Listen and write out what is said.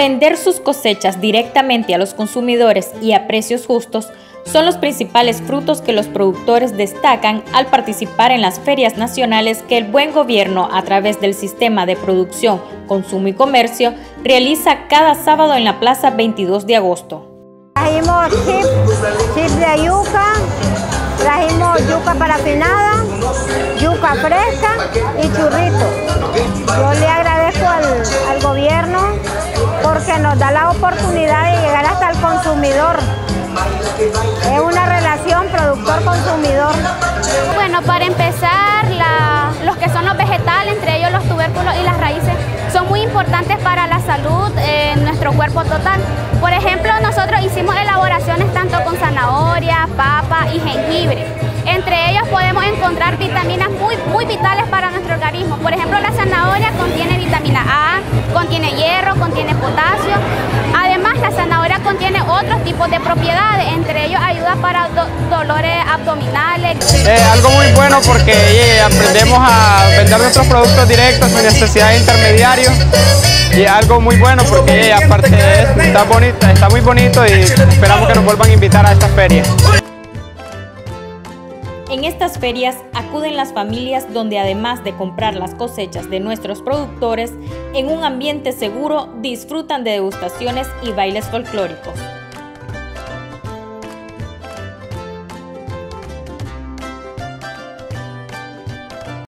Vender sus cosechas directamente a los consumidores y a precios justos son los principales frutos que los productores destacan al participar en las ferias nacionales que el buen gobierno a través del sistema de producción, consumo y comercio realiza cada sábado en la plaza 22 de agosto. Trajimos chips, de yuca, trajimos yuca parafinada, yuca fresca y churrito. Nos da la oportunidad de llegar hasta el consumidor. Es una relación productor-consumidor. Bueno, para empezar, los que son los vegetales, entre ellos los tubérculos y las raíces, son muy importantes para la salud en nuestro cuerpo total. Por ejemplo, nosotros hicimos elaboraciones tanto con zanahoria, papa y jengibre. Entre ellos podemos encontrar vitaminas muy, muy vitales para nuestro organismo. Por ejemplo, la zanahoria contiene contiene otros tipos de propiedades, entre ellos ayuda para dolores abdominales. Eh, algo muy bueno porque eh, aprendemos a vender nuestros productos directos sin necesidad de intermediarios y algo muy bueno porque eh, aparte está, bonita, está muy bonito y esperamos que nos vuelvan a invitar a esta feria. En estas ferias acuden las familias donde además de comprar las cosechas de nuestros productores, en un ambiente seguro disfrutan de degustaciones y bailes folclóricos.